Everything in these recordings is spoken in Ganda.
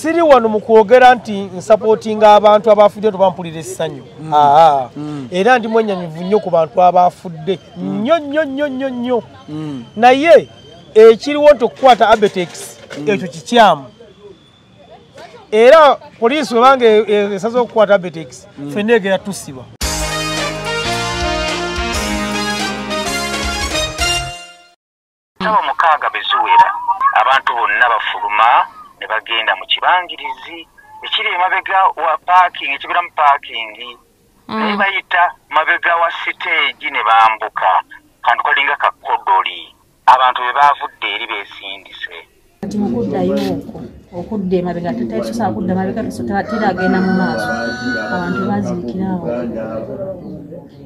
siri wano mu kwogera nti nsapootinga abantu abafudde tobampulira essanyu. Aa era ndi mwenyamivu nnyo ku bantu abafudde nnyo nnyo nnyo nnyo nnyo. Naye ekiriwo nti okukwata abetex ekyo kikyamu. Era poliisi webanga esaze okukwata abetex fenna egera tusiba saba mukaaga beziwera abantu bonna bafuluma ne bagenda mu kibangirizi ekiri emabega wa paakingi ekibiramu paakingi naye bayita mabega wa siteegi ne bambuka. Kantu kalinga kakodoli abantu be baavudde eri beesindise. Kati mukuddayo okwo okudda emabega tetusobola kudda mabega teragenda mu maaso. Abantu baziikirawo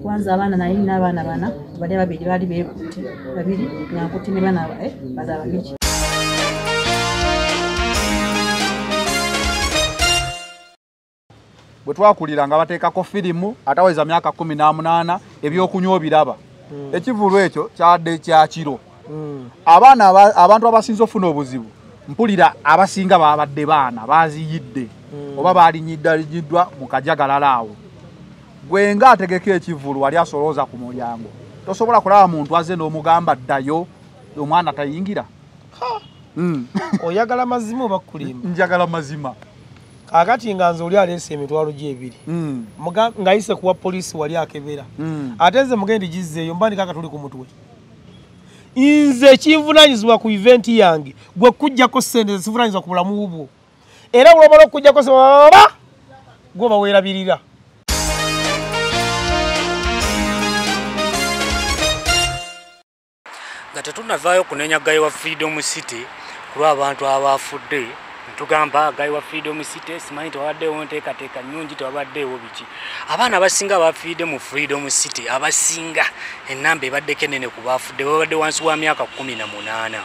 kwanza abaana naye nina abaana bana bali ababiri baali beekutte. Babiri nyankutte ne bana bala babiri bwe twakulira nga bateekako firimu ataweza myaka kumi n'munaana ebyokunywa obiraba. Ekivulu ekyo kyadde kyakiro abaana aba- abantu abasinze ofuna obuzibu mpulira abasinga babadde baana baziyidde oba balinyiddwalinyiddwa mu kajagalala awo. Gwe nga ategeka ekivulu wali asolooza ku mulyango. Tosobola kulaba muntu aze n'omugamba ddayo omwana tayingira? Oyagala mazima oba kulimba? Njagala mazima kakati nga nze oli aleese emitwalo gyebiri Mm. Muga- ng'ayise kuwa poliisi wali akebera Mm. ate nze mugendi gizzeeyo mba ndikaka tuli ku mutwe nze kinvunanyizibwa ku eventi yange gwe kujjako sente sivunanyizibwa ku bulamu bwo era bwomala okujjako seba gwe baweerabirira nga tetunavaayo kunenya gayi wa freedom city kulw'abantu abafudde netugamba gayi wa freedom city simanyi tewabaddeewo nteekateeka nyungi tewabaddeewo biki? Abaana abasinga abafidde mu freedom city abasinga enamba ebaddeko enene ku bafudde babadde wansi wa myaka kumi na munaana.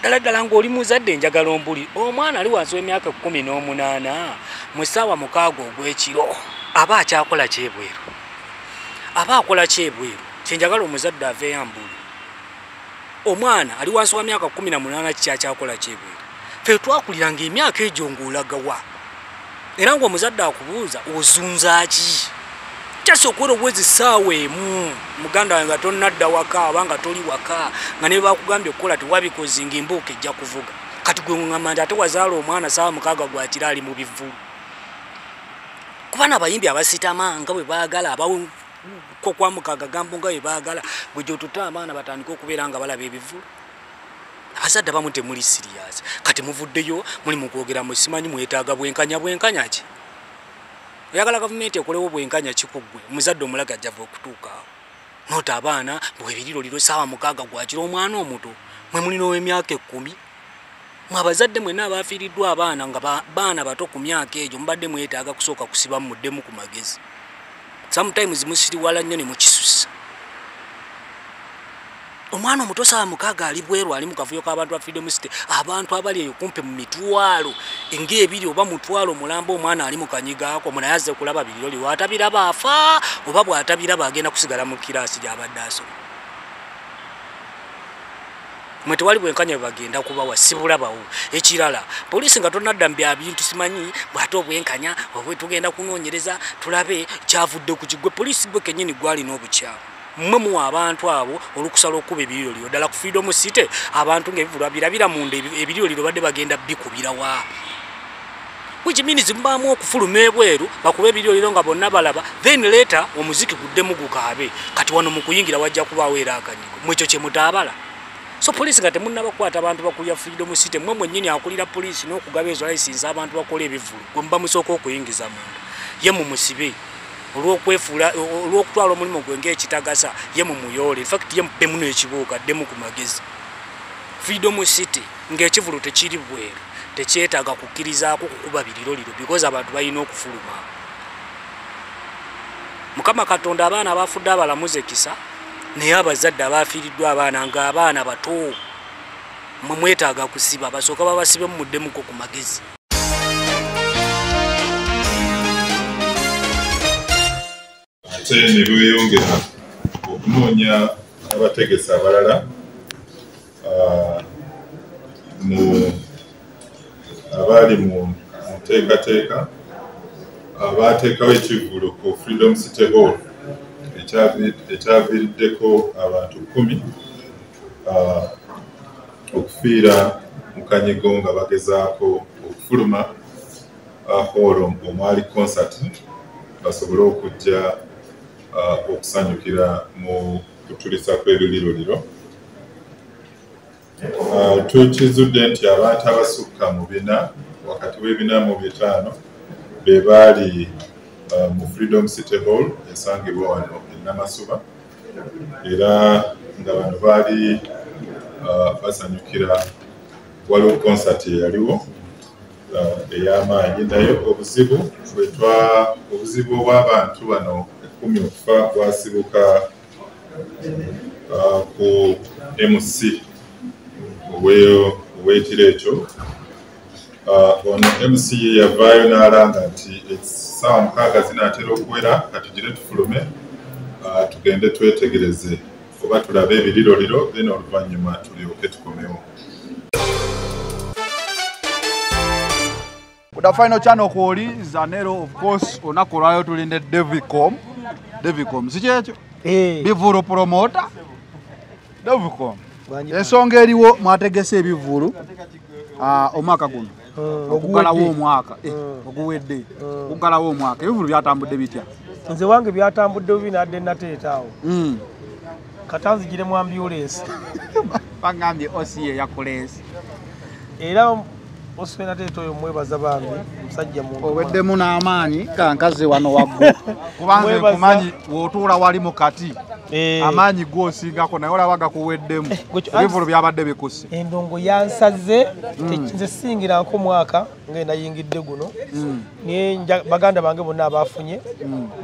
Ddala ddala ng'oli muzadde enjagala ombuli omwana ali wansi w'emyaka kumi n'omunaana mu ssaawa mukaaga ogw'ekiro aba akyakola kyebweru. Aba akola kyebweru kyenjagala omuzadde aveeyo mbuli omwana ali wansi wa myaka kumi na munaana kikyakyakola kyebweru fe twakuliranga emyaka egyo ng'olagawa. Era ngaomuzadde akubuuza ozunza ki? Kyasa okuwera obwezi ssaawa emu. Muganda wange nga tonnadda waka oba nga toli waka nga ne bakugambye okukola tewabikozi ngaembuuka ejja kuvuga. Kati gwe ŋŋamba nti ate wazaala omwana saawa mukaaga gwakira ali mu bivulu kubaana abayimbi abasitama nga bwe baagala abawo ko kwa mukaaga gambo nga bwe baagala bwe gyotuta abaana batandike okubeera nga balaba ebivulu abazadde abamu temuli siriyasi kati muvuddeyo muli mukwogera musimanyi mwetaaga bwenkanya bwenkanya ki? Oyagala gavumenti ekolewo bwenkanya kikuggwe omuzadde omulaga jjava okutuukaawo noota abaana bwebiriro liro saawa mukaaga gwakira omwana omuto. Mwe mulina ow'emyaka ekkumi. Mwe abazadde mwenna abafiiriddwa abaana nga ba- baana bato ku myaka egyo mubadde mwetaaga kusooka kusiba muddemu ku magezi. Sometimes musiriwala nnyo ne mukisusa omwana omuto saawa mukaaga ali bweru ali mu kavuyo k'abantu ba freedom city abantu abali eyo kumpe mu mitwalo ng'ebiri oba mutwalo mulamba omwana ali mu kanyigaako munaye azze kulaba biriro li bwatabiraba afa oba bwatabiraba agenda kusigala mu kiraasi gy'abadde asoma. Mwe tewali bwenkanya bwe bagenda kubawa sibulabawo ekirala poliisi nga tonadda mu bya bintu simanyi bwate obwenkanya obwe tugenda kunoonyereza tulabe kyavudde ku kigwe poliisi gwe kennyini gwalina obukyamu mmwe muwa abantu abo olukusala okuba ebiriro lyo ddala ku freedom city abantu ngaebivulwa birabira munda ebi- ebiriro liro badde bagenda bikubirawa which means mubaamu okufuluma ebweru bakuba ebiriro liro nga bonna balaba then later omuziki guddemu gukaabe. Kati wano mu kuyingira wajja kubaawo era akanyigo. Mwekyo kye mutaabala. So poliisi nga temunnabakwata abantu bakulira freedom city mwe mwennyini akulira poliisi n'okugaba ezo license abantu bakola ebivulu gwe muba musooka okuyingiza munda. Ye mumusibe olwokutwala omulimu gwe ngaekitagasa ye mumuyoole infact ye muddemu n'ekibuuka addemu ku magezi. Freedom city ng'ekivulu tekiri bweru tekyetaaga kukkirizaako kukuba biriro liro because abantu balina okufuluma. Mukama katonda abaana abafudde abalamuze kisa naye abazadde abafiiriddwa abaana ng'abaana bato mwe mwetaaga kusiba basooka babasibe mumuddemuko ku magezi ate ne beeyongera okunoonya abategesi abalala mu abaali mu nteekateeka abateekawo ekivvulo ku freedom city hall ekyavi- ekyaviiriddeko abantu kumi okufiira mu kanyigo nga bagezaako okufuluma hall omwali concert basobole okujja okusanyukira mu kutulisa kw'ebiruliro Ah, tukizudde nti abantu abasukka mu bina wakati w'ebina mu bitaano be baali ah, mu freedom city hall esangibwa wano e namasuba. Era nga bano baali basanyukira waliwo concert eyaliwo ey'amaanyi. Naye obuzibu bwetwa obuzibu obw'abantu bano ekumi okufa bwasibuka ah, ku mc owe- ow'ekiro ekyo. Ah, ono mc ye yavaayo n'alanga nti essaawa mukaaga zinaatera okuwera katugire tufulume ah, tugende twetegereze. Oba tulabe ebiriroliro then oluvannyuma tulyoke tukomewo Ku the final channel kwoli zanero of course olunaku olwaliro tulinde devicom. Devicom si kyekyo Eh, bivulu promota devicom. Ensonga eriwo mwategese ebivulu ah, omwaka guno. Mm, okugalawo omwaka. Eh, oguwedde okugalawo omwaka. Ebivulu byatambudde bitya? Nze wange byatambudde bubi nadde nateetaawo Mm. katanzigire mu ambulensi bagambye osi yakuleesi era oswe nateeta oyo mwebaza bambi musajja muntu oweddemu n'amaanyi kankaze wano waggulu kubanze Mwebaza. nkumanyi wootuula wali mu kati Eh, amaanyi gosingako naye olaba gakuweddemu. gwekyo- ebivulu byabadde bikusse. Endongo yansaze te- nze singirako mwaka ngenda yingidde guno. Naye nja- baganda bange bonna abafunye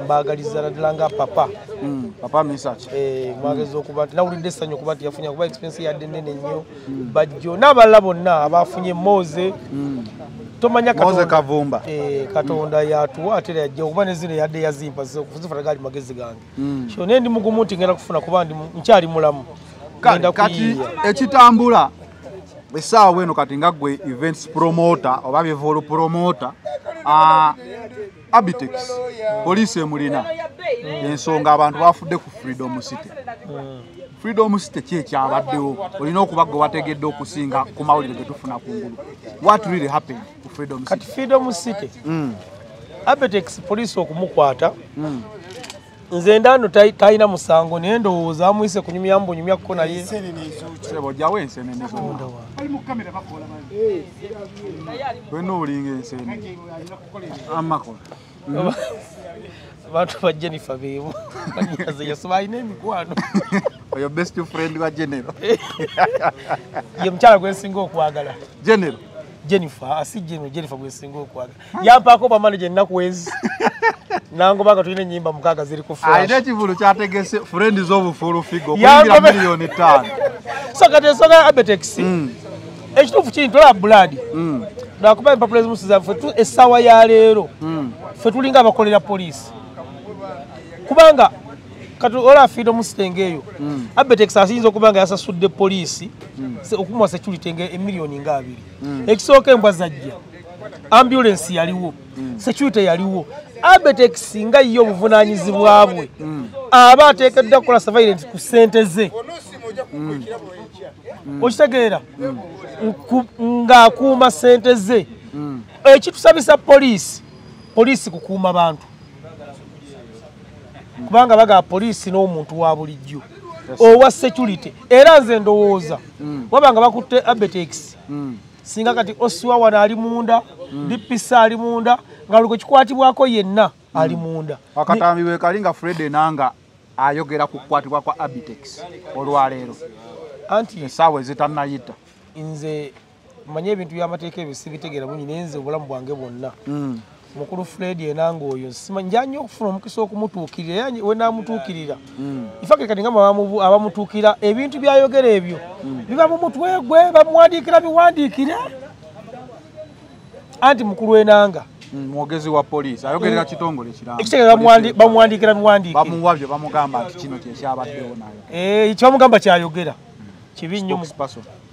mbagaliza naddala nga papa. Mm, papa misaki Eh, mwageza okuba nti nawulidde essanyu okuba nti yafunye kuba expense yadde nene nnyo. Bajjo n'abalala bonna abafunye moze tomanya Katonda- kavumba. Eh, katonda yatuwa ate era yajja okuba nezino yadde yazimpa zifuna gali magezi gange. Kyo naye ndi mugumu nti ngenda kufuna kuba ndi mu- nkyali mulamu. Ngenda kati kuyiiya ekitambula essaawa bweno kati nga gwe events promoter oba bivulu promoter uh, abitex poliisi emulina ensonga abantu bafudde ku freedom city freedom city ki ekyabaddewo olina okuba gwe wategedde okusinga ku mawulire ge tufuna kungulu what really happened ku freedom kati city freedom city Mm, abetex poliisi okumukwata nze ndano talina musango naye ndowooza amuyise kunyumyamu bunyumyakko naye sebo ojjawo ensenene wena olinga ensenene amakola abantu ba jennifer bebo. Banyaze yasoba alina emikwano oyo best friend wa General. Ye mukyala gwensinga okwagala. General. Jennifer asi General jennifer gwensinga okwagala. Yampaako bamanaje ennaku ezi. Nangoba nga tulina enyimba mukaaga ziri ku alina flash ekivulu kyategese friend z'obufulu figo okuyingira miliyoni ttaano so kati ensonga abetex ekituufu kiri tola buladi nakuba empapula ezimusiza ffe tu- essaawa ya leero. Ffe tulinga abakolera poliisi kubanga kati ola freedom sitenge eyo abetex asiyinza okuba nga yasasudde poliisi se- okumuwa security nga emiliyoni nga abiri. Ekisooka embwa zajja ambulance yaliwo security yaliwo. Abetex nga ye obuvunanyizibwa bwe aba ateekeddwa kukola surveillance ku ssente ze. Okitegeera? Ng'akuuma ssente ze. Ekitusabisa poliisi poliisi kukuuma bantu kubanga bagaba poliisi n'omuntu wa bulijjo owa security. Era nze ndowooza. Wabanga bakutte abetex singa kati osiwa wano ali munda dipisa ali munda nga lwe kikwatibwako yenna ali munda. Akatambi bwe kali nga fred enanga ayogera ku kukwatibwa kwa abitex olwaleero. Anti essaawa ezitannayita nze manye ebintu byamateeka ebyo sibitegeera bunyi naye nze obulamu bwange bwonna mukulu fred enanga oyo simanyi njanya okufuna omukisa okumutuukirira era we namutuukirira. Ifake kati nga abamutuukira ebintu byayogera ebyo biba mu mutwe gwe bamuwandiikira biwandiikire. Anti mukulu enanga. Mm, mwogezi wa poliisi ayogerera kitongole kiramba ekitegeera bamuwandi- bamuwandiikira biwandiikire bamuwabyo bamugamba nti kino kyekyabaddewo nayo Eh, kyamugamba kyayogera. Kibi nnyo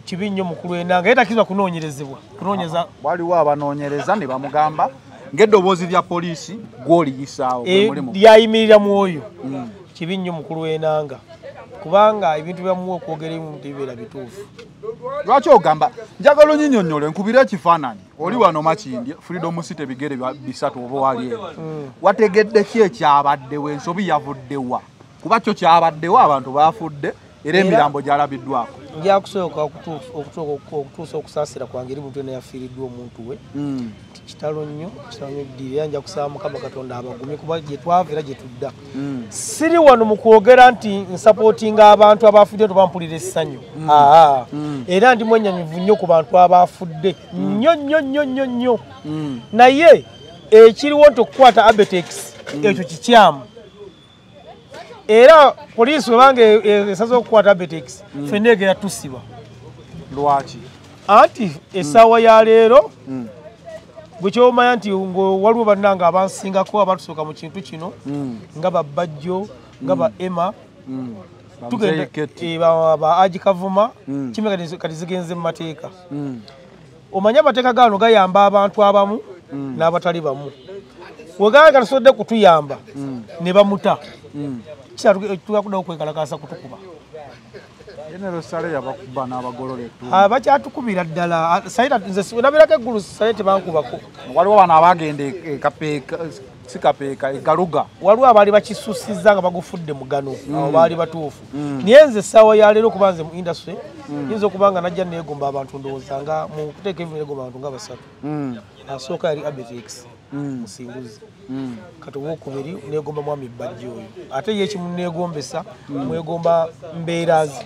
kibi nnyo mukulu enanga ye takirizwa kunoonyerezebwa kunoonyeza waliwo abanoonyereza ne bamugamba ng'eddoboozi lya poliisi gw'oliyisaawo mulimu. lyayimirira mu oyo kibi nnyo mukulu w'enanga. Kubanga ebintu byamuwa okwogera ebimu tebibeera bituufu. Lwaki ogamba? Njagala onyinyonnyole nkubire ekifaananyi. Oli wano makindi freedom city bigere bisatu oba wali eno. Wategedde ki ekyabaddewo ensobi yavuddewa kuba kyo kyabaddewo abantu baafudde era emirambo gyalabiddwako. Njakusooka okutuusa- okusaasira kwange eri muntu yona yafiiriddwa omuntu we kitalo nnyo kitalo nnyo ddiri era nja kusaba mukama katonda abagumye kuba gye twava era gye tudda. Siri wano mu kwogera nti nsapootinga abantu abaafudde tobampulira essanyu. Aa. Era ndi mwenyamivu nnyo ku bantu abaafudde nnyo nnyo nnyo nnyo nnyo. Naye ekiriwo nti okukwata abetex ekyo kikyamu. Era poliisi webanga esaze okukwata abetex fenna egera tusiba lwaki? Anti essaawa ya leero bwe kyomanya nti waliwo bannanga abansingako abatusooka mu kintu kino nga babajjo nga ba ema tugenda eh, ba aji kavuma kimwe kati- zigenze mu mateeka. Omanye amateeka gano gayamba abantu abamu n'abatali bamu. Wegaa gatasobodde kutuyamba ne bamuta. Kitugakuddawo okwekalakasa kutukuba genero sale yabakuba n'abagolole ettu Ah, bakyatukubira ddala. Ah, nabirako eggulu saye tebankubako. Waliwo bano abagenda e- ekapeeka si kapeeka egaluga waliwo abaali bakisusiza nga bagufudde mugano. Awo baali batuufu. Naye nze essaawa ya leero okuba nze mu industry yinza okuba nga najja neegomba abantu ndowooza nga mu kuteeka ebimu neegomba abantu nga basatu. Asooka yali abetex musinguzi. Kati owokubiri negomba mwami bajja oyo. Ate ye ekimu negombesa mwegomba mbeerazi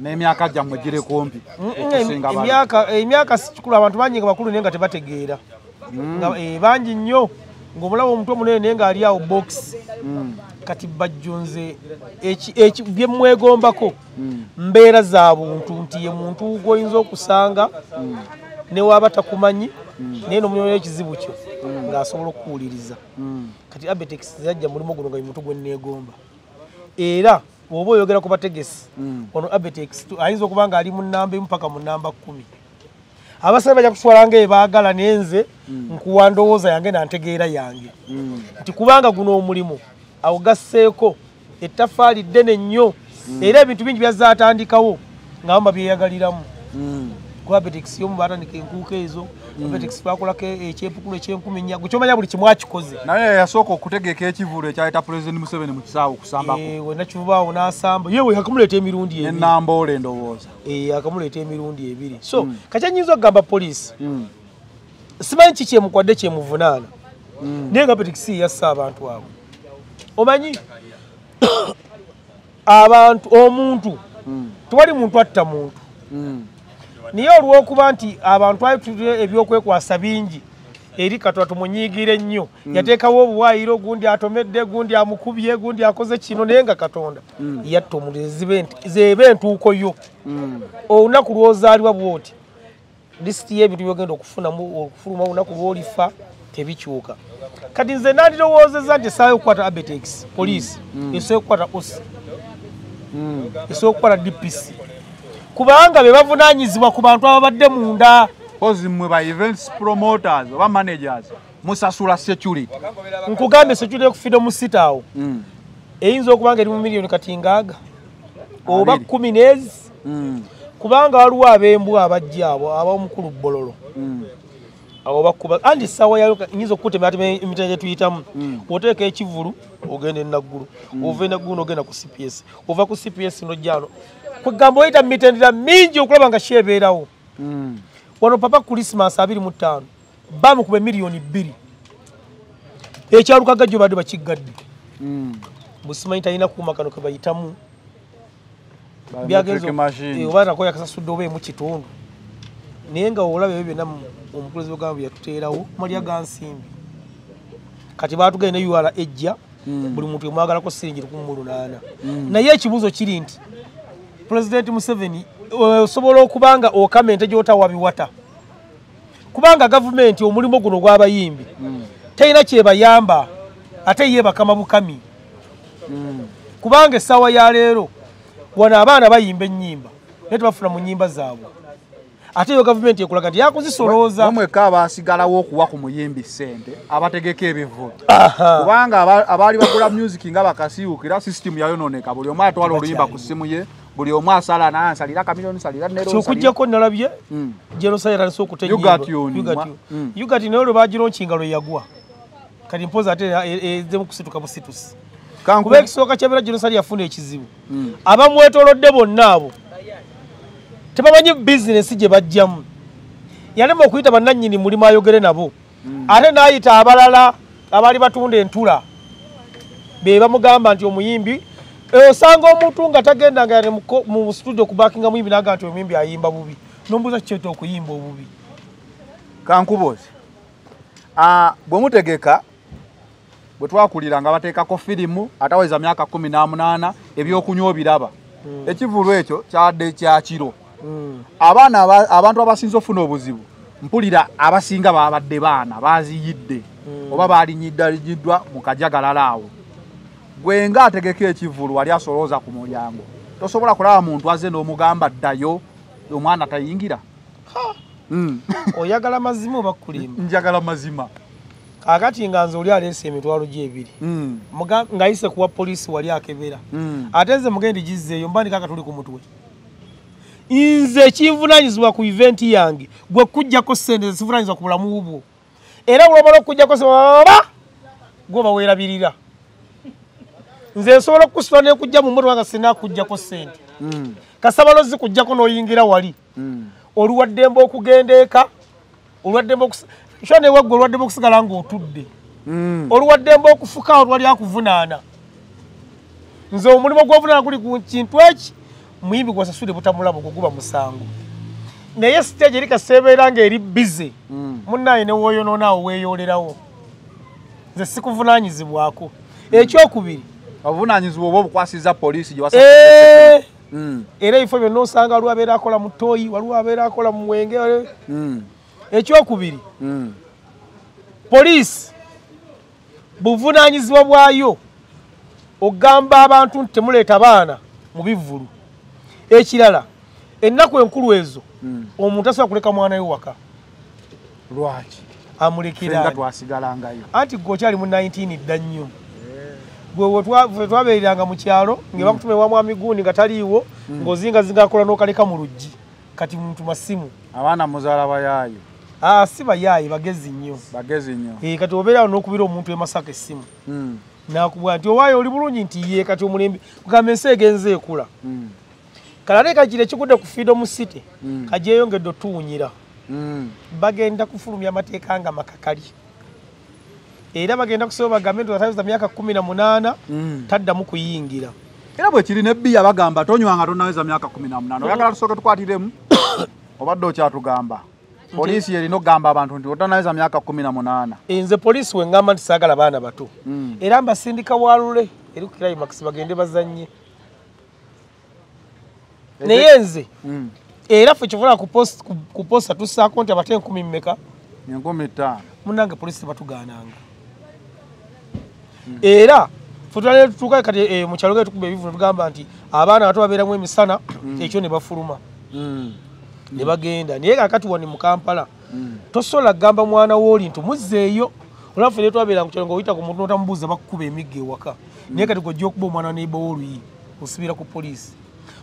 n'emyaka gyammwe giri kumpi? Okusinga bali. emyaka emyaka si kikulu abantu bangi nga bakulu naye nga tebategeera. Nga, eh, bangi nnyo ng'omulaba omutwe omunene naye ng'ali awo box. Kati bajjunze eki- eki- bye mwegombako mbeera za buntu nti ye muntu gw'oyinza okusanga ne waaba takumanyi naye nomunyola ekizibu kyo ng'asobola okukuwuliriza kati abetex yajja mulimu guno nga muntu gwe neegomba era bw'oba oyogera ku bategesi ono abetex ayinza okuba nga ali mu namba emu paka mu namba kkumi. Abasale bajja kutwala nga ebaagala naye nze nkuwa ndowooza yange nantegeera yange. Nti kubanga guno omulimu awo gasseeko ettafaali ddene nnyo era ebintu bingi byazaatandikawo nga bamba byeyagaliramu kuba betex yomu baatandika enkuuka ezo. Betex bakolako ekyempukulu ekyenkumi nnya. Gwe kyomanya buli kimu akikoze. Naye yasooka okutegeka ekivulo ekyaleeta pulezidenti museveni mu kisaawe okusambako Eh, we nakivubaawo n'asamba. Yewe akamuleeta emirundi ebiri. Nenamboole endowooza. Eh, akamuleeta emirundi ebiri. So kakyenyinza okugamba poliisi? Simanyi ki kyemukwadde kyemuvunaana? Naye nga petikisi yassa abantu abo. Omanyi? Abantu omuntu. Tewali muntu atta muntu naye olw'okuba nti abantu ayitulire ebyokwekwasa bingi eri katonda tumunyiigire nnyo. Yateekawo obuwaayiro gundi atomedde gundi amukubye gundi akoze kino naye nga katonda yatta omuntu ezibe ent- zeeba entuuko yo. Olunaku lwozaalibwa bwoti lisiti y'ebintu byogenda okufunamu okufuluma olunaku lwolifa tebikyuka. Kati nze nandirowoozeza nti esaayo okukwata abetex poliisi esobola okukwata osi esobola okukwata dpc kubanga be bavunaanyizibwa ku bantu ababadde munda. Pozi mmwe ba events promoters oba managers musasula security. Nkugambye security ekufiire mu sita awo. Eyinza okuba nga eri mu miliyoni kati ngaaga? Oba kumi n'ezi? Kubanga waliwo ab'embwa abajja abo ab'omukulu bololo abo bakuba andi essaawa yayo nyinza okukutema ate emitendera gye tuyitamu oteeka ekivulu ogenda enaggulu ova enaggulu n'ogenda ku cps ova ku cps nojjano kwegamba oyita mu mitendera mingi okulaba nga kyebeerawo wano papa krisimas abiri mu ttaano bamukuba emiliyoni bbiri. Ekyalukagajjo badde bakiggadde. Busimanyi talina kuuma kano ke bayitamu. Biometric machine. oba nako yakasasudde oba emu kitundu. Naye nga olaba ebyo byonna mu- omukulezi wegamba yatuteerawo malya ga nsimbi. Kati batugenda ne ur ejja buli muntu emwagalako siringi lukumi mu lunaana. Naye ekibuuzo kiri nti pulezidenti museveni osobola okuba nga okamenta gyotawa biwata. Kubanga gavumenti omulimu guno gw'abayimbi talina kyebayamba ate ye bakama bukami kubanga essaawa ya leero wano abaana bayimba ennyimba naye tebafuna mu nnyimba zaabwe ate yo gavumenti ekulaga nti yakuzisolooza. Bamweka abasigalawo okuwa ku muyimbi ssente abategeka ebivulu Aha. kubanga aba- abaali bagula music nga bakasiwukira sisitimu yayononeka. Buli omu atwala oluyimba ku ssimu ye buli omu asala nansalira kamiliyoni salira kyokujjako nalabye Mm. jenosayiralese Yugatuni, mwa- mm. naye olwe bagironkinga lwe yagwa. Kati mpozi ate e- ezemu kusituka busitusi kuba ekisooka kyabeera jenosayiri yafuna ekizibu. Mm. abamwetolodde bonna abo tebamanyi bizinesi gye bajjamu. Yalema okuyita bannannyini mulimu ayogere nabo. Ate n'ayita abalala abaali batunda entula be bamugamba nti omuyimbi eh, osanga omuntu nga tagenda nga yali mu studio kubakinga muyimbi naga nti omuyimbi ayimba bubi. Nombuuza kikyeta okuyimba obubi? Kankubozi bwe mutegeka bwe twakulira nga bateekako firimu ataweza myaka kumi n'amunaana ebyokunywa obiraba ekivulu ekyo kyadde kyakiro abaana aba- abantu abasinze ofuna obuzibu mpulira abasinga babadde baana baziyidde oba balinyiddalinyiddwa mu kajagalala awo. Gwe nga ategeka ekivulu wali asolooza ku mulyango tosobola kulaba muntu aze n'omugamba ddayo omwana tayingira? Oyagala mazima oba kulimba? Njagala mazima kakati nga nze oli aleese emitwalo gyebiri Mm. Muga- ng'ayise kuwa poliisi wali akebera Mm. ate nze mugendi gizzeeyo mba ndikaka tuli ku mutwe nze kinvunanyizibwa ku eventi yange gwe kujjako sente zisivunanyizibwa ku bulamu bwo era bwomala okujjako seba gwe baweerabirira nze nsobola okusitula nekujja mu motoka nga sinakujjako sente Mm. kasabalo zikujjako n'oyingira wali Mm. oluwaddembe okugenda eka oluwaddembe okus- sho newaggwe oluwaddembe okusigala ng'otudde. Mm. oluwaddembe okufuka olwali akuvunaana. Nze omulimu gw'ovunaana guli ku kintu eki? Muyimbi gwasasudde butamulabo gwe guba musango. Naye siteegi eri kaseebeera ng'eri bize. Mm. munnaaye ne wooyonoonaawo weeyoolerawo. Nze sikuvunaanyizibwako. Ekyokubiri. Obuvunanyizibwa oba obukwasiza poliisi gye wasa ee, Mm. era ebifo byonna osanga waliwo abeera akola mu ttooyi waliwo abeera akola mu mwenge Mm. Ekyokubiri. Mm. poliisi buvunaanyizibwa bwayo ogamba abantu nti temuleeta baana mu bivvulu. Ekirala ennaku enkulu ezo Mm. omuntu asobola kuleka mwana we waka. Lwaki? Amulekera fenga ani? twasigalangayo. Anti gwe okyali mu 19 dda nnyo. Gwe twabeereranga mu kyalo nga bakutuma ewa mwami gundi nga taliiwo ng'ozingazinga akola n'okaleka mu luggi. Kati muntu masimu. Abaana muzaala bayaayo Ah, si bayaayi bagezi nnyo bagezi nnyo Eh, kati obeera awo n'okubira omuntu emasaka essimu Mm. nakubwa nti owaayo oli bulungi nti ye kati omulembe kugamba ensi egenza ekula Mm. kalate kakiri ekigudde ku freedom city Mm. kagyeyongedde otuwunyira Mm. bagenda kufulumya amateeka nga makakali era bagenda kusobola bagambe nti ataza myaka kumi na munaana Mm. taddamu kuyingira era bwe kiri nebbiya bagamba tonywanga tonaweza myaka kumi na munaana oyagala tusooke tukwatiremu obadde okyatugamba poliisi yerina okugamba abantu nti otanaweza myaka kumi na munaana. Nze poliisi weŋŋamba nti saagala baana bato. Mm. era mbasindika walule eri ku climax bagende bazannye. Naye nze Mm. era ffe kivula ku post- ku- posta tussaako nti abate enkumi mmeka? Enkumi ttaano. Munange polisi tebatugaananga era fe tutuuka kati eh, mu kyalo ge tukuba ebivu ne tugamba nti abaana bato babeeramu emisana ekyo ne bafuluma. Mm. Ne bagenda. Naye kakati wani mu kampala tosobola kugamba mwana wooli nti muzzeeyo. Olwaffe ne twabeera mu kyalo ngaoyita ku muntu notamubuuza bakukuba emigga ewaka. Naye kati gojja okuba omwana neiba woluyi osibira ku poliisi.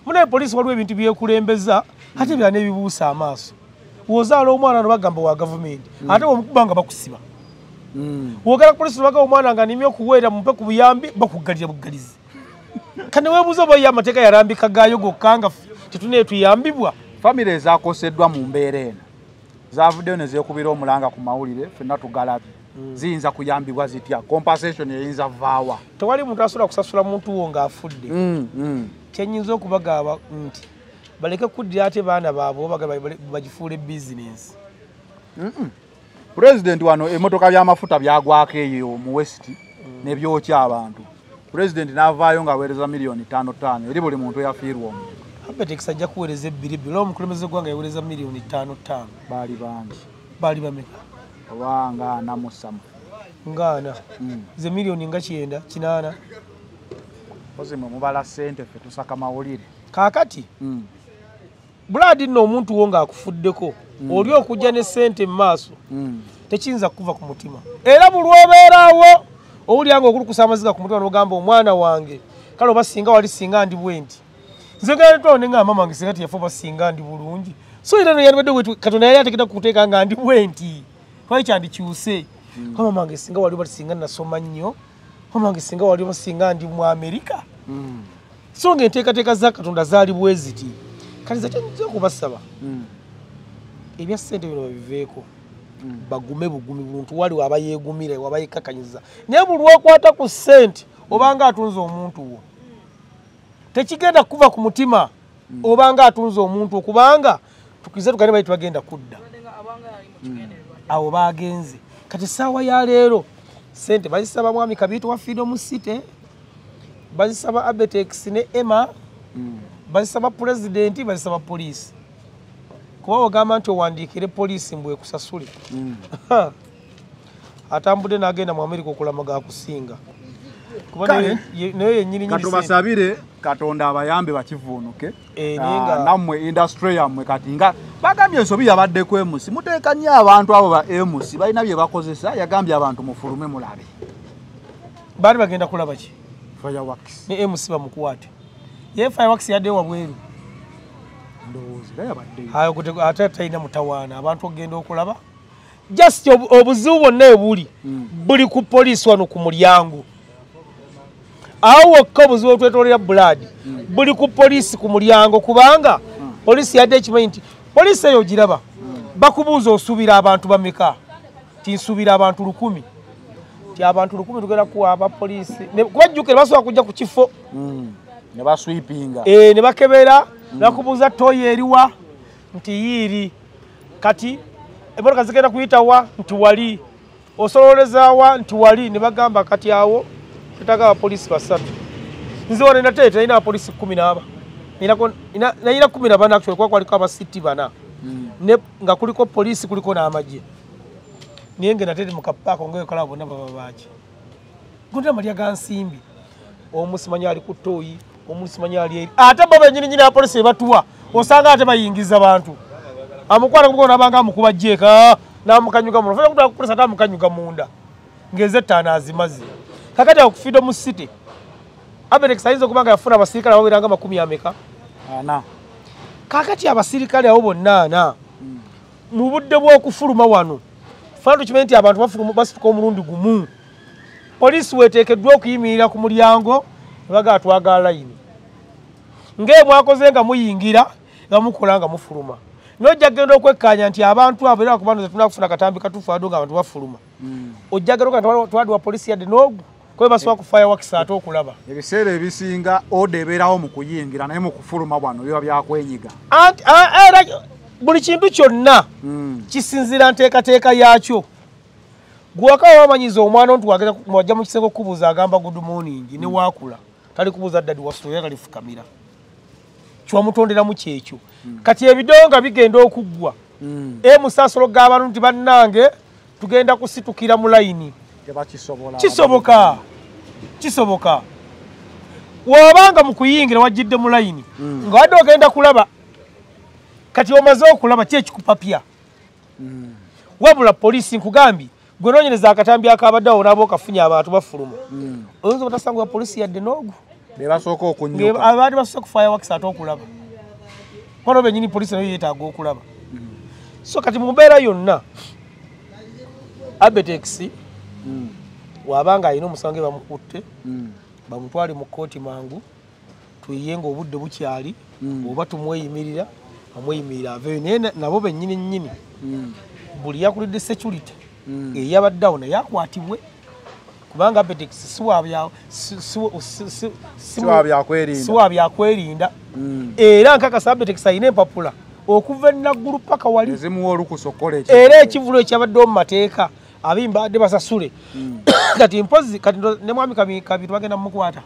Munaye poliisi waliwo ebintu byekulembeza ate byana ebibuusa amaaso. Wozaala omwana nobagamba wa gavumenti ate womukuba nga bakusiba. Wogera ku polisi baga omwana nga nimye okuweera mumpe ku buyambi bakuggalira bugalizi kane weebuuza oba ye amateeka yalambika gaayo gokka nga ffe tetunaye tuyambibwa famire ezakoseddwa mu mbeera eno zavuddeyo ne zeekubira omulanga ku mawulire fenna tugalabye ziyinza kuyambibwa zitya? Compensation eyinza vaawa tewali muntu asobola kusasula muntu wo ng'afudde. Mm, mm. kyenyinza okubagamba nti baleke kuddira ate baana baabwe obaga bagifuule bizinensi pulezidenti wano emotoka byamafuta byagwako eyo mu west nebyokya abantu. Pulezidenti n'avaayo ng'aweereza miliyoni ttaano ttaano eri buli muntu eyafiirwa omuntu abetekisa ajja kuweereza ebbiri bbiri olwa omukulembeze gwanga yaweereza miliyoni ttaano ttaano. Baali bangi. Baali bameka? Oba nga ana mu ssama ngaana Mm. ze miliyoni nga kyenda kinaana? Mpozi mwe mubala ssente ffe tusaka mawulire. Kaakati? Mm. buladi nno omuntu wo ng'akufuddeko. Oli okujja ne sente mu maaso tekiyinza kuva ku mutima. Era buli obeeraawo owulira nga okulukusa amaziga ku mutima nogamba omwana wange kale oba singa wali singa ndi bwe nti nze gatonde nga mama wange singa tiyafa oba singa ndi bulungi. So era noyandibadde bwetu katonda yali ategeda kukuteeka nga ndi bwe nti twali kyandikyuse. Ka mama wange singa wali oba singa nasoma nnyo mama wange singa wali oba singa ndi mu amerika so ngaenteekateeka za katonda zaali bwe ziti. Kale ze kyenyiza okubasaba? Ebya ssente bino babiveeko bagume bugumi muntu wali waba yeegumire waba yekakanyiza naye buli okwata ku ssente obanga atunze omuntu wo tekigenda kuva ku mutima obanga atunze omuntu wo kubanga tukize tugane bali tebagenda kudda. Awo bagenze. Kati saawa ya leero ssente bazisaba mwami kabiito wa freedom city bazisaba abetex ne emma bazisaba pulezidenti bazisaba poliisi. Kuba ogamba nti owandiikire poliisi mbwe kusasule. Atambudde n'agenda mu amerika okulama gakusinga katubasabire katonda abayambe bakivuunuke. Eh, Ah, nammwe industry yammwe kati nga bagambye ensobi yabaddeko emusi muteeka nnyo abantu abo ba emusi balina bye bakozesa yagambye abantu mufulume mulabe. Baali bagenda kulaba ki? Fireworks. Ne mc bamukwate ye fireworks yaddeyo wabweru. Ate talina mutawaana. Abantu okugenda okulaba just obu- obuzibu bwonna ebuli buli ku poliisi wano ku mulyango awo wokka obuzibu obutwetolera buladi buli ku poliisi ku mulyango kubanga poliisi yadde ekimanyi nti poliisi eyo ogiraba bakubuuza osuubira abantu bameka tinsuubira abantu lukumi. Ti abantu lukumi tugenda kuwa abapoliisi Ne- kubajjukire basobola kujja ku kifo. Mm. ne baswipinga Eh, ne bakebera nakubuuza toyi eriwa nti yiiri. Kati emotoka zigenda kuyitawa nti wali. Osololezaawa nti wali. Ne bagamba kati awo tetaga abapoliisi basatu nze wano nate talina abapoliisi kumi naaba nayina kumi na bana actually kuba kwaliko abasiti bana. Nga kuliko poliisi kuliko n'amagye. Naye nge natete mukapaako ngaekola bonna baba baaki. Gonda amalya ga nsimbi. Omu simanyi ali ku ttooyi omu simanyi ali eri. Ate bo benyininyini abapolisi ebatuwa osanga ate bayingiza bantu. Amukwata kuko nabanga amukuba jeeka namukanyuga munda fanya kutula kupolisi ate amukanyuga munda. Ngeze ttaano azimaze kakati awo ku freedom city aberex ayinza okuba nga yafuna abasirikale abaweranga makumi ameka? Ana. Kakati abasirikale abo bonna ana mu budde bw'okufuluma wano fana tukimanyi nti abantu bafuluma- basituka omulundi gumu. Poliisi weteekeddwa okuyimirira ku mulyango ne bagaa twagala layini ng'emwakoze nga muyingira nga mukola nga mufuluma. Nojja genda okwekkaanya nti abantu abo era kubanga tetuna kufuna katambi katuufu ado nga abantu bafuluma. Ojja genda oga twadiwa poliisi yadde n'ogu kwe basobola kufaya wakisa ate okulaba. Ebiseera ebisinga oda ebeerawo mu kuyingira naye mu kufuluma bwano biba byakwenyiga. Era buli kintu kyonna Mm. kisinzira nteekateeka yaakyo. Gwewaka wamanyiza omwana nti wajja mu kisenge okubuuza agamba good morning ne waakula? Tali kubuuza ddadi wasitoya talifukamira kiwamutonderamu kyekyo. Kati ebidowo nga bigenda okuggwa. Mm. emusaasolo g'abantu nti bannange tugenda kusitukira mu layini kisoboka. kisoboka. Wobanga mu kuyingira wajjidde mu layini nga wadde ogenda kulaba kati omaze okulaba ki ekikupapya? Wabula poliisi nkugambye gwe noonyereza akatambi akabadde awo naaba okafunye abantu bafuluma. Oyinza obutasangibwa poliisi yadde n'ogu? Bebasooka okunyuka. Abaali basose kufaya wakisa ate okulaba. Wano benyini poliisi nayo yeetaaga okulaba. So kati mu mbeera yonna abetex wabanga alina omusango bamukutte Mm. bamutwale mu kooti mangu tuyiye nga obudde bukyali oba tumweyimirira amweyimirira aveyo naye na- nabo bennyini nnyini. Mm. buli yakulidde security eyabaddeawo naye akwatibwe kubanga abetex siwa byakwerinda Mm. era nkakasa abetex alina empapula. Okuva enaggulu paka wali era ekivulo ekyabaddewo mu mateeka abimbadde basasule. Kati mpozi kati ne mwami Kabi- kabitu bagenda mumukwata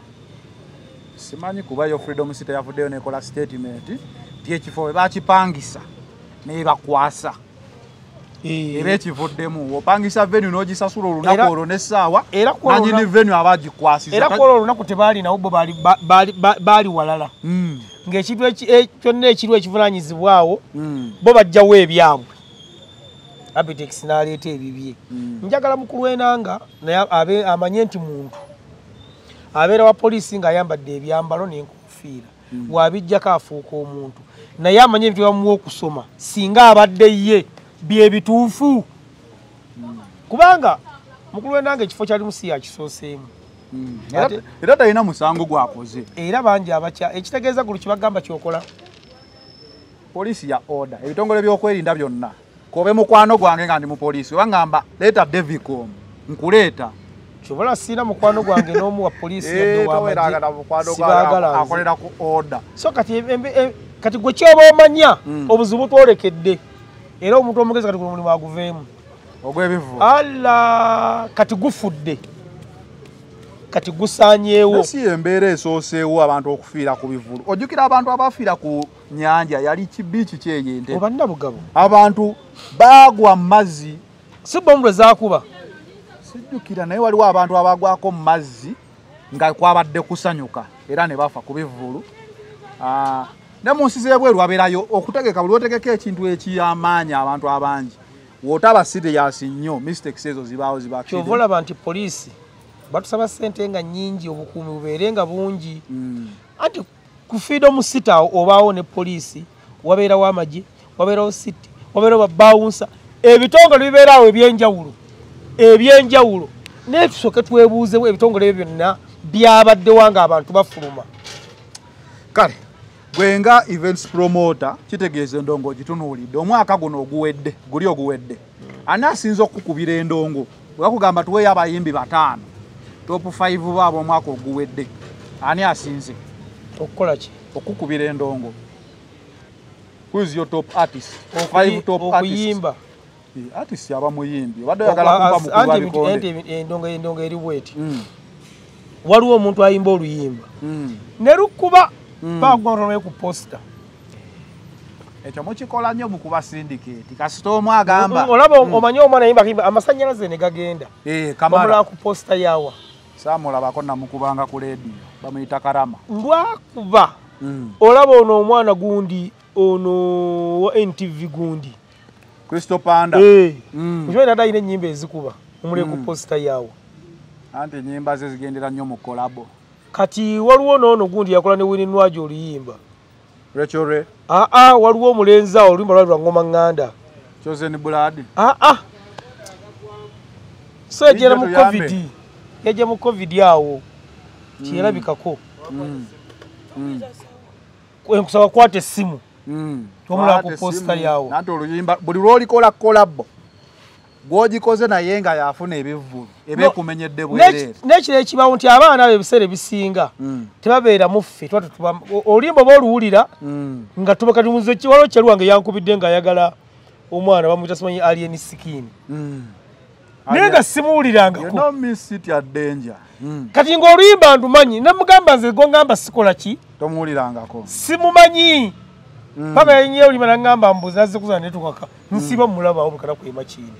simanyi kubayo freedom city yavuddeyo nekola statement ti ekifo we bakipangisa nebakwasa era ekivuddemu opangisa venue n'ogisasula Era- olunaku olwo n'essaawa era ku olwo nanyini lunaku- venue aba agikwasiza era kwolwo olunaku tebaalinawo bo baali- ba- baali ba- baali walala. Mm. ng'ekintu eki- e- kyonna ekiriwo ekivunanyizibwawo Mm. bo bajjawo ebyabwe abitex n'aleeta ebibye njagala mukulu w'enanga naye amanye nti muntu. Abeera wa poliisi ng'ayambadde ebyambalo n'enkofiira. Bw'abijjako afuuka omuntu. Naye amanye ebintu bamuwa okusoma singa abadde ye bye bituufu. Kubanga mukulu w'enanga ekifo kyalimu si yakisooseemu Era- talina musango gwakoze. era bangi abakya. Ekitegeeza gulu kibagamba kyokola. Poliisi ya order ebitongole byokwerinda byonna kobe mukwano gwange nga ndi mu poliisi oba ngamba leeta devicom nkuleeta. Kyobola siina mukwano gwange n'omu wa poliisi Eh, sibaagala nze. akolera ku order. So kati kati gwe kyoba omanya obuzibu twolekedde era omuntu omugezi kati guno mulimu aguveemu. Ogw'ebivu alla kati gufudde. Kati gusaanyeewo. Si embeera esooseewo abantu okufiira ku bivulu. Ojjukira abantu abafiira ku nyanja yali kibiiki kyeyente oba nnabugabo abantu baagwa mu mazzi si bomu lwe zaakuba. Sijjukira naye waliwo abantu abagwako mu mazzi nga kwabadde kusanyuka era ne bafa ku bivulu Ah, ne mu nsi z'ebweru abeerayo okutegeka buli otegeka ekintu ekiyamaanyi abantu abangi. Wotaba siriyasi nnyo mistakes ezo zibaawo zibakiri olaba nti poliisi batusaba ssente nga nnyingi obukuumi bubeere nga bungi. Anti ku freedom city awo obaawo ne poliisi wabeerawo amagye wabeerawo city wabeerawo babawunsa ebitongole bibeeraawo ebyenjawulo ebyenjawulo. Naye tusooke twebuuzewo ebitongole ebyo byonna byabaddewo nga abantu bafuluma. Kale gwe nga events promoter kitegeeza endongo ogitunuulidde omwaka guno oguwedde guli oguwedde. Ani asinza okukubira endongo? Wekugamba tuweeyo abayimbi bataano top 5 baabo omwaka oguwedde ani asinze? Okukola ki? Okukubira endongo who is your top artist? Five top artists. okuyimba. Artist aba muyimbi. Obadde oyagala kumpa As- mukulu anti wa ebintu- anti bikonde ebi- endongo endongo eri bweti. Mm, waliwo omuntu ayimba oluyimba. Mm. ne lukuba bagwanaye ku posita ekyo mukikola nnyo mukuba syndicate. Kasita omu agamba. Olaba omanye omwana ayimba akimba amasanyalaze ne gagenda. Eh, bamulaba kamala ku posita yawa saamulabako namukubanga ku leediyo. Bamuyita karama. Lwakuba Mm. olaba ono omwana gundi ono wa ntv gundi. Kristo panda. Mm. mukimanyi nada ayina enyimba ezikuba omule ku posita yawa anti enyimba ze zigendera nnyo mu kolabo kati waliwo noono gundi yakola ne wininwaji oluyimba. Rechore aa waliwo omulenzi awo oluyimba lwali lwa ngoma ŋŋanda chosen blood. Aa so yajera mu covid yajja mu covid awo kyerabikako Mm. Mm. enkusaba kwata essimu. Mm. Tomulaba ku simu. lyawo. anti oluyimba buli lwolikola kolabo gwogikoze naye nga yafuna ebivulu ebekumenyedde bwereere nekiro ekibaawo nti abaana abo ebiseera ebisinga Mm. tebabeera muffe tuba tetuba- o- oluyimba oba oluwulira Mm. nga tuba kati muze ki- waliwo kyali wange yankubidde ng'ayagala omwana bamuyita simanyi alien skin Mm. naye nga simuwulirangako kati ng'oluyimba ndumanye nemugamba nze gongamba sikola ki tomuwulirangako simumanyi. Paka yenyewe olima nagamba mbuzi nazze kuzana netukaka nsiba mulabawo bukana kwema kindi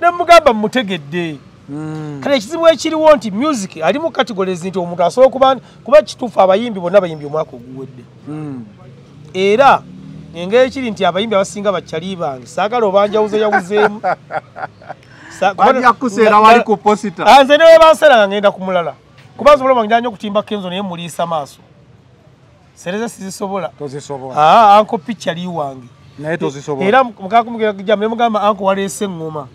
nemugamba mutegedde Mm. kale ekizibu ekiriwo nti music ali mu categories nti omuntu asobola kuba kuba kituufu abayimbi bonna bayimbi omwaka oguwedde. Mm. era engeri ekiri nti abayimbi abasinga bakyali bange saagala obanjawuze yawuzeemu. Sa- bajja kuseera nga- wali ku posita. Ah, nze newe banseera nga ngenda ku mulala kuba nsobola banjanja nnyo okutimba kenzo naye muliisa maaso sereza sizisobola. Ah, anko picca li wange. Naye tozisobola. Era mukakumugerajamu ne mugamba anko waleese eŋŋoma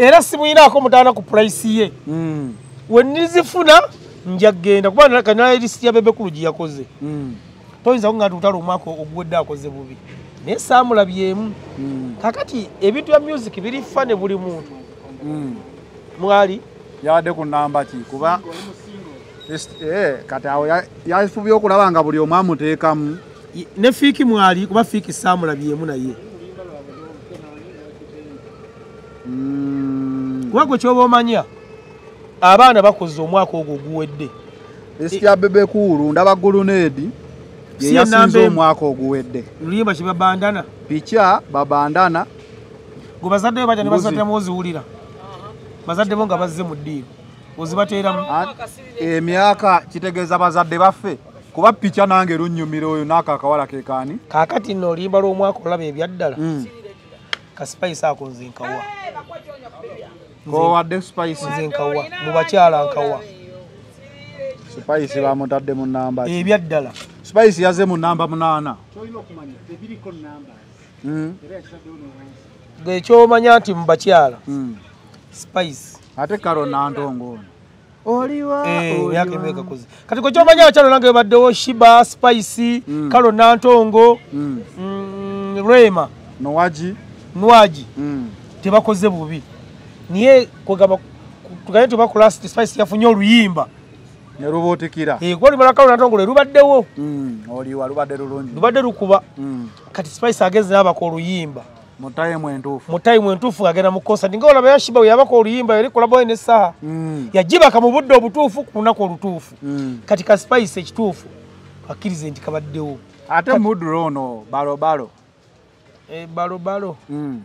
era simuyinaako mutaana ku purayisi ye. Mm. we nizifuna nja genda kuba kanala erisiti ya bebekulu gye yakoze. Mm. toyinza kuga nti lutalo omwaka oguwedde akoze bubi. Naye saamulabyemu. Mm. kakati ebintu bya music biri fane buli muntu. Mm. mwali? Yabadde ku namba ki? Kuba eh, kati awo ya- yafubye okulaba nga buli omu amuteekamu. Ne fiiki mwali kuba fiiki saamulabyemu naye. Mm. kuba gwe kyoba omanya abaana bakoze omwaka ogwo oguwedde. Lisiti ya bebekuulu ndaba guluneedi Si ye ye namba yasinze emu. omwaka oguwedde. Luyimba kye babandana. Pica babandana. Gwe bazadde be batya ne Mbuzi. bazaddemu oziwulira. Bazadde bo nga bazze mu ddiiro ozibateeramu emyaka kitegeeza bazadde baffe kuba picha nange lunyumira oyo n'ako akawala kekaani kaakati nno oluyimba lw'omwaka olaba ebyaddala. Kasipaisi ako nze nkawa. Kowadde spice? nze nkawa. Mu bakyala nkawa. Spice bamutadde mu namba ebyaddala. Spice yaze mu namba munaana. Mm, gekyomanya nti mu bakyala mm. spice. Ate karo nantongo ono oliwa Eh, emyaka emeka koze kati gwe kyomanya abakyala nange baddewo shiba spice Mm. kalo nantongo Mm, mm, rema nowagi nwagi Mm, tebakoze bubi. Niye kwegamba tuganye tebakola spice yafunye oluyimba. Ne lubuutikira gwolibala kalo nantongo lwe lubaddewo Mm, oliwa lubadde lulungi. Lubadde lukuba. Mm, kati spice ageze nabaka oluyimba mu tayimu entuufu. Mu tayimu entuufu ngagenda mu konsati nga olaba yashiba yabaka oluyimba yali kolaboye nesaha Mm, yagibaka mu budde obutuufu ku lunaku olutuufu. Mm. kati ka spice ekituufu akkirize nti kabaddewo. Ate muduro ono balobalo. Eh, balobalo. Mm,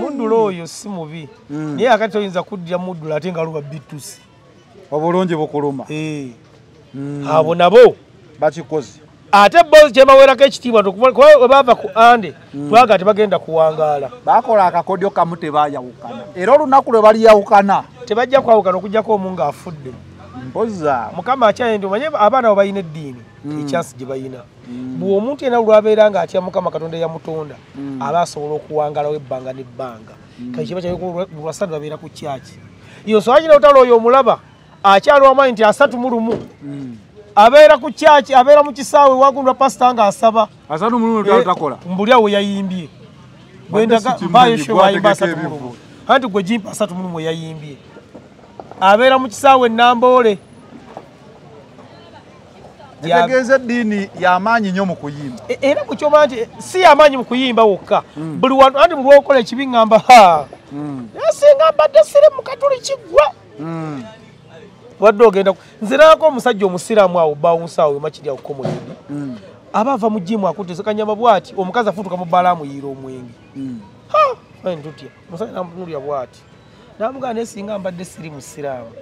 muddulo oyo si mubi. Mm. naye akati toyinza kuddira muddulo ate nga luba bitusi. Obulungi bukuluma. Eh, Mm, abo nabo. Bakikoze ate bozi kyebaweerako ekitiibwa kuba we baava ku ande twaga tebagenda kuwangaala. Bakola akakodyo kamu tebayawukana era olunaku lwe baliyawukana tebajja kwawukana okugjako omu ng'afudde. Mpoza mukama akyaye nti omanye abaana bo balina eddiini. Ekyansi gye balina bwe omuntu yena lwabeera ng'atya mukama katonda eyamutonda aba asobola okuwangalawo ebbanga n'ebbanga. Kati kiba kyalwasatu babeera ku kyaki. Kina otala oyo omulaba akyali wamanyi nti asatu mu lumu abeera ku kyaki abeera mu kisaawe wagundwa pasita ng'asaba asatu mulungi tatakola mbuli awo yayimbye. Gwendaga si mbayo kirungi, sho wayimba gwategeka asatu mu ebivu. lumu. Anti gwe jimpa asatu mu lumu yayimbye. Abeera mu kisaawe enamboole Ya- etegeeza eddiini yamaanyi nnyo mu kuyimba. E- era mukyoma nti si yamaanyi mu kuyimba wokka. Buli wantu anti buli wokola ekibi ŋŋamba ha! Naye singa mbadde siremuka tuli kiggwa wadde ogenda nako omusajja omusiraamu awo bawunsaawo makiri awo komulindi aba ava mu jimu akutte sekanyama bwati omukazi afutuka mu bbala amuyiira omwenge. Fine, tutya. Omusajja namulya bwati. Namugaa naye singa mbadde siri musiraamu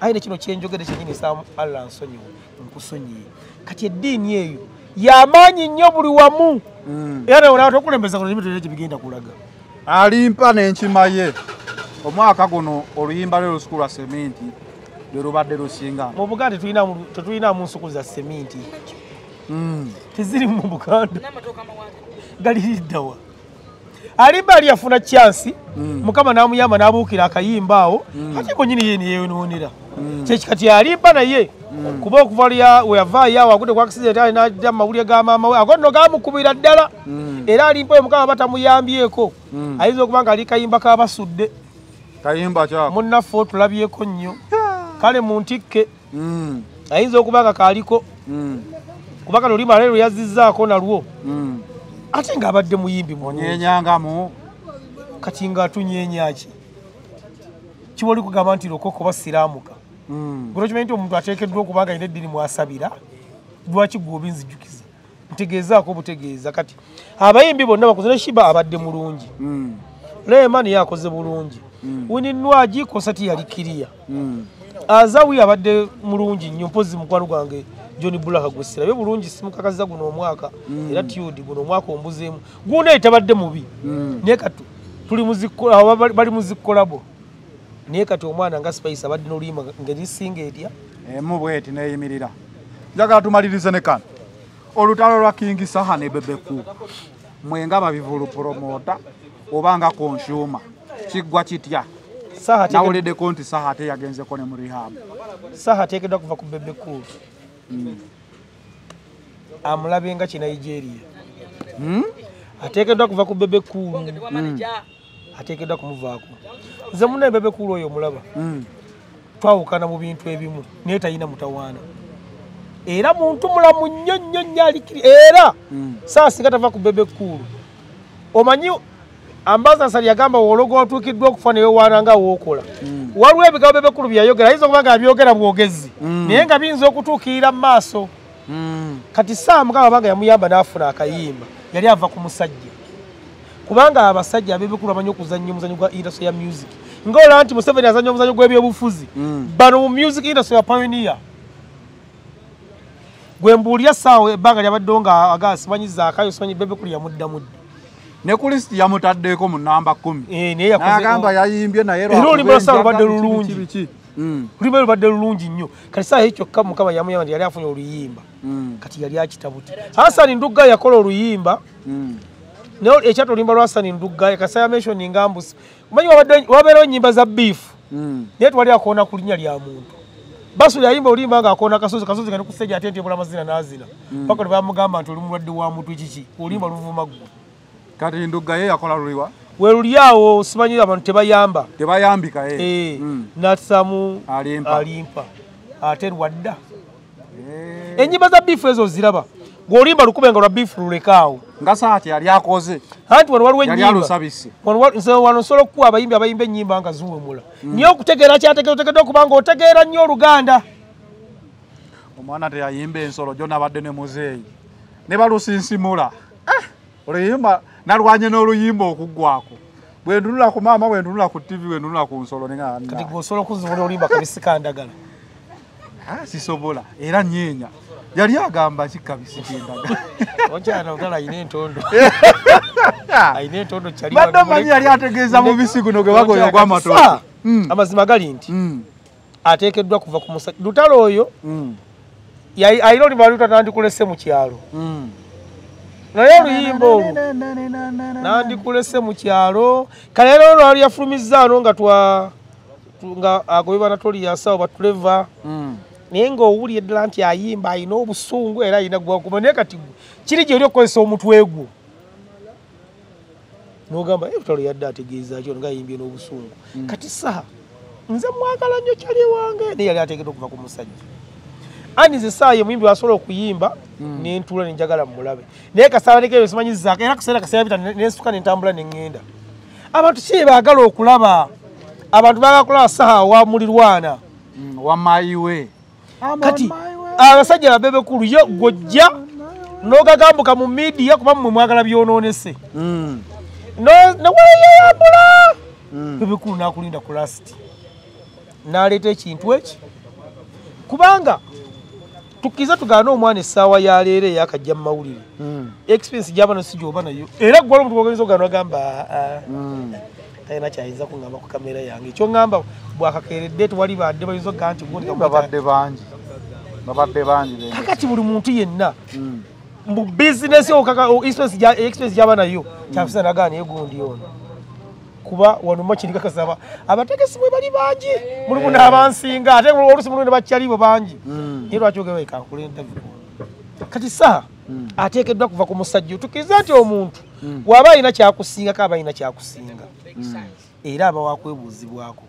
ayi nekino kyenjogere kyenyini allah nsonyiwe nkusonyiye. Kati eddiini eyo yamaanyi nnyo buli wamu. Era nawe tokulembeza kuno emitendera gyebigenda kulaga. Alimpa n'enkima ye. Omwaka guno oluyimba lwe lusuku lwa sementi lwe lubadde lusinga. Mu buganda tetulinamu- nsuku za seminti teziri mu buganda. Galiriddawa. Alimba ali yafuna kyansi mukama namuyamba nabuukira akayimba awo. Ate gonyini ye niyeyonoonera kyekikati alimba naye. Kuba okuva weyavaayo awo agudde ku accident ali najja mu mawulire ga maama we. Ago nno gamukubira ddala. Era alimpa oyo mukama batamuyambyeko. Ayinza okuba nga ali kayimba kabasudde. Kayimba kyako? Munnaffe otulabyeko nnyo kale mu ntikke. Mm, ayinza okuba nga kaaliko mm, kuba kano olima leero yazizzaako nalwo. Mm. ate ng'abadde muyimbi mulungi. onyenyangamu kati ng'atunyenyaki kiba oli kugamba nti lokoko basiraamuka Mm, gwe kimanyi nti omuntu ateekeddwa okuba nga alina eddiini mwasabira lwaki gwe obinzijukiza ntegeezaako obutegeeza kati abayimbi bonna bakoze ne shiba abadde mulungi. Mm, leema naye akoze bulungi wininwagi konsati yali kiriya. Azawi abadde mulungi nnyo mpozi mukwano gwange john bulaka gwe sirabye bulungi simukakaziza guno omwaka era tiudi guno omwaka ombuzeemu guno etabadde mubi. Naye kati tuli bali- muzikkolabo naye kati omwana nga spice abadde n'oluyimba ngerisinga erya emu bweti neyimirira. Njagala tumalirize ne kano. Olutalo lwa king saha ne bebeku. Mwenga babivulu promota oba nga konsyuma kiggwa kitya nawuliddeko nti saha ate yagenzeko ne mu rehab saha ateekeddwa kuva ku bebekulu amulabe nga kinigeria ateekeddwa kuva ku bebekulu ateekeddwa kumuvaako nze muna bebekulu oyo omulaba twawukana mu bintu ebimu naye talina mutawaana. Era muntu mulamu nnyo nnyo nnyo alikiri era! Saa singa tava ku bebekulu omanyi ambasasali yagamba woologo watuukiddwa okufa newewaana nga wookola waliwo ebigambo bebekulu byeyayogera ayinza okuba nga abyogera bwogezi naye nga biyinza okutuukirira mu maaso. Kati saa mukama banga yamuyamba n'afuna akayimba yali ava ku musajja. Kubanga abasajja abebekulu bamanyi okuzannya omuzanyo gwa industry ya music. Ngaolaba nti museveni azannya omuzanyo gw'ebyobufuzi. Bano mu music industry ya pioneer. Gwe mbuulira saawa ebbanga lyabaddewo nga aga simanyi zaakayo simanyi bebe kuli yamuddamudde ne ku lisiti yamutaddeko mu namba kumi. Eh, n'agamba yayimbye naye Era Saawa lubadde lulungi. biki Mm, lulimi lubadde lulungi nnyo. Kati saa kyokka mukama yamuyamba nti yali afunye oluyimba. Mm, kati yali akitabuti hasani ndugga yakola oluyimba. Mm. naye ekyata oluyimba lwa hasani ndugga kasaya menshoni nga mbusi omanyi wabeerawo ennyimba za biifu naye twali akoona ku linnya lya muntu. Basuli ayimba oluyimba nga akoona kasozi kasozi kani kusejja ate ntebula amazina n'azina. Paka lwebamugamba nti oli mulwadde wa mutwe kiki? Oluyimba luvuma ggwe kati ndugga ye yakola luliwa we luli awo simanyi abantu tebayamba. Tebayambika ye Eh, Mm. natsamu Alimpa. alimpa. Ate lwadda Eh, ennyimba za biifu ezo oziraba ng'oluyimba lukube nga lwa biifu lulekaawo nga saati yali akoze. Anti wano waliwo yali ennyimba. alusabise. Wano wa- nze wano nsobola okukuwa abayimbi abayimba ennyimba nga ziwemula. Naye okutegeera kyategeera otegeddwa okuba nga otegeera nnyo oluganda. Omwana teyayimba ensolo gyo nabadde ne muzeeyi. Ne balusinsimula. Ah, oluyimba nalwanye n'oluyimba okuggwako bwe ndunula ku maama bwe ndunula ku tv bwe ndunula ku nsolo kati gweosobola okuzibula oluyimba kabisi kandagala sisobola era nyeenya. Yali agamba ki kabisi kendagala okyana ogala ayina entondo. Ayina entondo kyali badde omanyi yali ategeeza mubisi guno gwe bagoyo ogw'amatooke Mm. amazima gali nti Mm, ateekeddwa kuva ku lutalo oyo mm, yai- ayina oluyimba luta nandikulese mu kyalo. Naye oluyimba olwo. Nandikulese mu kyalo. Kale era olwali yafulumizza ano nga twa nga agobe banatoli yasawo batuleva Mm. naye ng'owulira eddala nti ayimba ayina obusungu era ayina gwakuba naye kati kiri gyoli okukozesa omutwe gwo. Nogamba "Eh, butalo yadde ategeeza kyo nga ayimbye n'obusungu? Kati saha nze mwagala nnyo kyali wange. Naye yali ateekeddwa okuva ku musajja ani nze saa ye muyimbi wasobola okuyimba nentuula nenjagala mulabe. Naye kasaala nekeyo simanyizaako era kaseera kaseera bita nensuka nentambula neŋŋenda abantu kiri baagala okulaba? Abantu baagala kulaba saha wa mulirwana Mm, wamayiwe kati abasajja babebekulu yo gojja n'ogagambuka mu midiya kuba mmwe mwagala byonoonese. Mm, neweyeyambula mm. bebekulu n'akulinda ku lasiti n'aleeta ekintu eki? Kubanga tukiza tugaane omwana essaawa yaleero eyakajja mu mawulire. Mm, experience gy'abaana si gy'oba nayo. Era gwala omuntu gwogenza ogana ogamba mm. talina kyayinza kuŋŋamba ku kamera yange. Ekyoŋŋamba bwakakeeredde tewali badde bayinza okugaa nti babadde bangi. Babadde bangi kakati buli muntu yenna Mm. mu bizinesi experience gyaba nayo kyafisa nagaa naye gundi ono kuba wanuma kirikakasaba abategesi bwe bali bangi mulimu n'abansinga ate olusi mulimu ne bakyalibo bangi. Mm. naye lwaki ogewekankulira interview? Kati saa ateekeddwa kuva ku musajja tukiriza nti omuntu bw'aba alina kyakusingako aba alina kyakusinga. Era aba wakwebuuzibwako